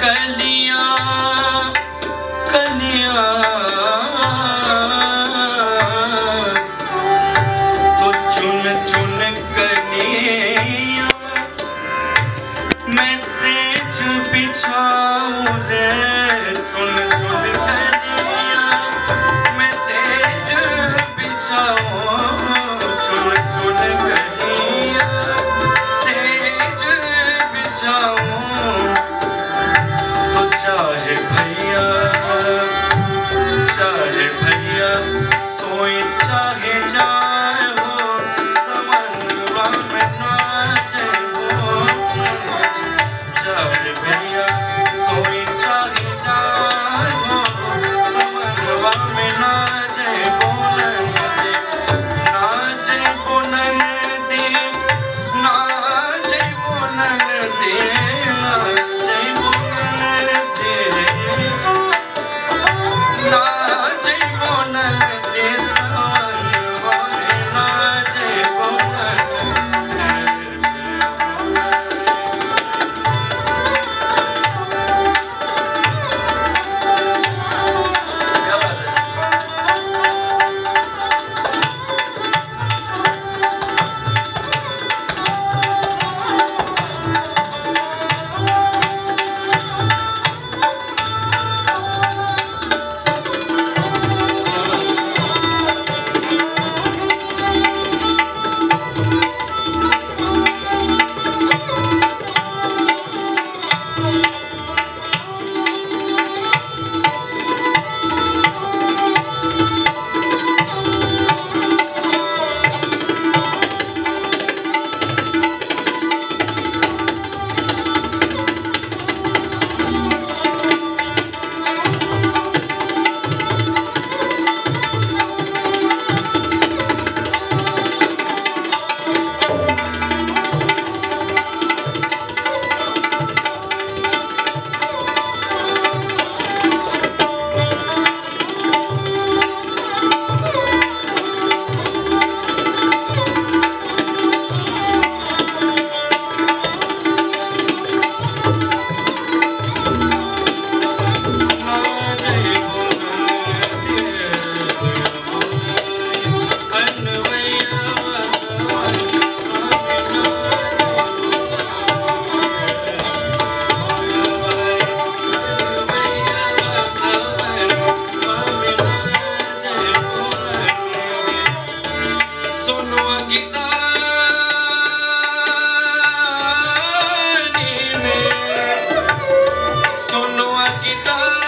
ਕਲੀਆਂ ਕਲੀਆਂ। चाहे भैया चाहे भैया सोए चाहे जा। kita